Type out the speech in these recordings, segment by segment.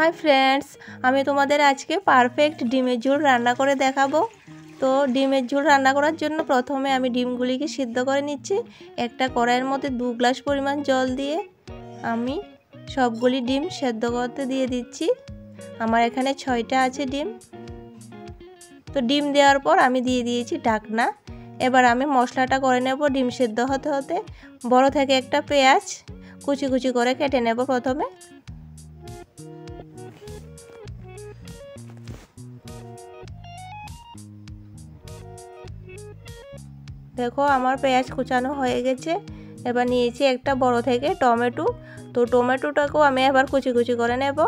Hi friends আমি তোমাদের আজকে পারফেক্ট ডিমের ঝোল রান্না করে দেখাবো। তো ডিমের ঝোল রান্না করার জন্য প্রথমে আমি ডিমগুলিকে সিদ্ধ করে নিচ্ছি। একটা কড়াইয়ের মধ্যে দু গ্লাস পরিমাণ জল দিয়ে আমি সবগুলি ডিম সেদ্ধ করতে দিয়ে দিচ্ছি। আমার এখানে ছয়টা আছে ডিম। তো ডিম দেওয়ার পর আমি দিয়ে দিয়েছি ডাকনা এবার আমি মশলাটা করে নেব ডিম সেদ্ধ হতে হতে। বড় থেকে একটা পেঁয়াজ কুচি কুচি করে কেটে নেব প্রথমে। দেখো আমার পেঁয়াজ কুচানো হয়ে গেছে। এবার নিয়েছি একটা বড় থেকে টমেটো। তো টমেটোটাকেও আমি এবার কুচি কুচি করে নেব।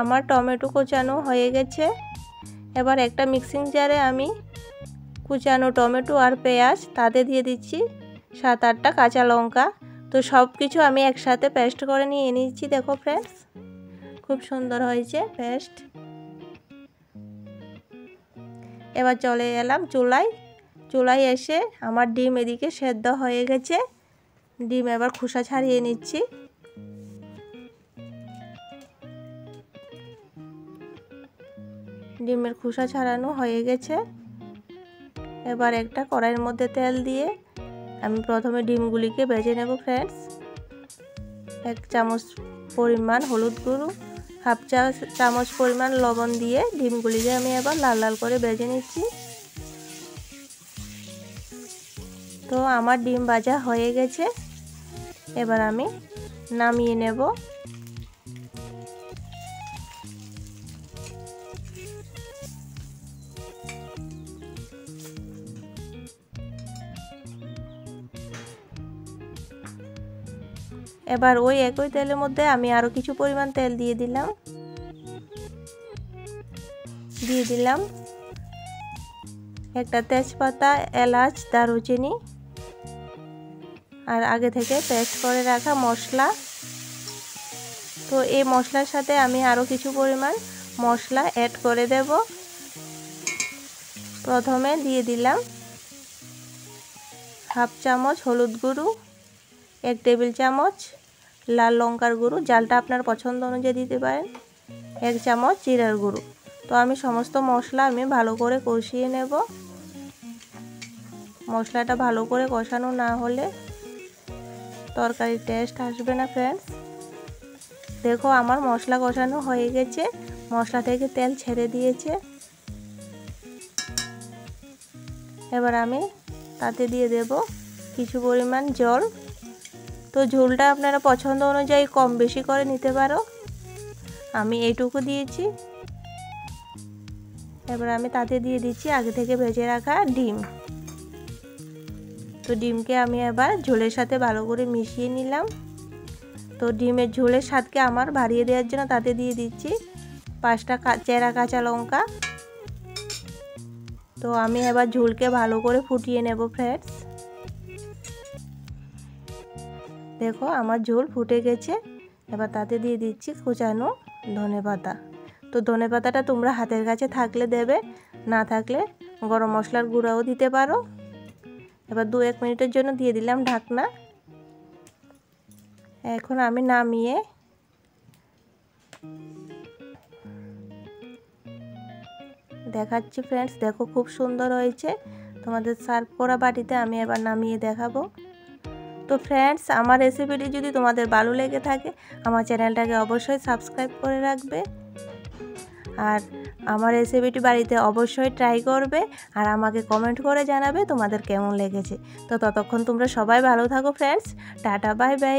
আমার টমেটো কুচানো হয়ে গেছে। এবার একটা মিক্সিং জারে আমি কুচানো টমেটো আর পেঁয়াজ তাতে দিয়ে দিচ্ছি সাত আটটা কাঁচা লঙ্কা। তো সব কিছু আমি একসাথে পেস্ট করে নিয়ে নিচ্ছি, দেখো ফ্রেন্ডস খুব সুন্দর হয়েছে পেস্ট। এবার চলে এলাম চুলায়। চুলায় এসে আমার ডিম এদিকে সেদ্ধ হয়ে গেছে। ডিম এবার খোসা ছাড়িয়ে নিচ্ছি। ডিমের খোসা ছাড়ানো হয়ে গেছে। এবার একটা কড়াইয়ের মধ্যে তেল দিয়ে আমি প্রথমে ডিমগুলিকে বেজে নেব ফ্রেন্ডস এক চামচ পরিমাণ হলুদ গুঁড়ো। হাফ চা, চামচ পরিমাণ লবণ দিয়ে ডিমগুলিকে আমি এবার লাল লাল করে বেজে নিচ্ছি। তো আমার ডিম ভাজা হয়ে গেছে। এবার আমি নামিয়ে নেব। এবার ওই একই তেলের মধ্যে আমি আরও কিছু পরিমাণ তেল দিয়ে দিলাম। দিয়ে দিলাম একটা তেজপাতা, এলাচ, দারুচিনি আর আগে থেকে পেস্ট করে রাখা মশলা। তো এই মশলার সাথে আমি আরও কিছু পরিমাণ মশলা অ্যাড করে দেব। প্রথমে দিয়ে দিলাম হাফ চামচ হলুদ গুঁড়ো, এক টেবিল চামচ লাল লঙ্কার গুঁড়ো, জালটা আপনার পছন্দ অনুযায়ী দিতে পারেন। এক চামচ জিরার গুঁড়ো। তো আমি সমস্ত মশলা আমি ভালো করে কষিয়ে নেব। মশলাটা ভালো করে কষানো না হলে তরকারির টেস্ট আসবে না ফ্রেন্ডস দেখো, আমার মশলা কষানো হয়ে গেছে। মশলা থেকে তেল ছেড়ে দিয়েছে। এবার আমি তাতে দিয়ে দেব কিছু পরিমাণ জল। তো ঝোলটা আপনারা পছন্দ অনুযায়ী কম বেশি করে নিতে পারো। আমি এইটুকু দিয়েছি। এবার আমি তাতে দিয়ে দিচ্ছি আগে থেকে ভেজে রাখা ডিম। তো ডিমকে আমি এবার ঝোলের সাথে ভালো করে মিশিয়ে নিলাম। তো ডিমের ঝোলের স্বাদকে আমার বাড়িয়ে দেওয়ার জন্য তাতে দিয়ে দিচ্ছি পাঁচটা চেরা কাঁচা লঙ্কা। তো আমি এবার ঝোলকে ভালো করে ফুটিয়ে নেব ফ্রেন্ডস দেখো আমার ঝোল ফুটে গেছে। এবার তাতে দিয়ে দিচ্ছি কুচানো ধনে পাতা। তো ধনে পাতাটা তোমরা হাতের কাছে থাকলে দেবে, না থাকলে গরম মশলার গুঁড়াও দিতে পারো। এবার দু এক মিনিটের জন্য দিয়ে দিলাম ঢাকনা। এখন আমি নামিয়ে দেখাচ্ছি ফ্রেন্ডস দেখো খুব সুন্দর হয়েছে। তোমাদের সার্ভ করা বাটিতে আমি এবার নামিয়ে দেখাবো। তো ফ্রেন্ডস আমার রেসিপিটি যদি তোমাদের ভালো লেগে থাকে, আমার চ্যানেলটাকে অবশ্যই সাবস্ক্রাইব করে রাখবে। আর আমার রেসিপিটি বাড়িতে অবশ্যই ট্রাই করবে আর আমাকে কমেন্ট করে জানাবে তোমাদের কেমন লেগেছে। তো ততক্ষণ তোমরা সবাই ভালো থাকো ফ্রেন্ডস টাটা বাই বাই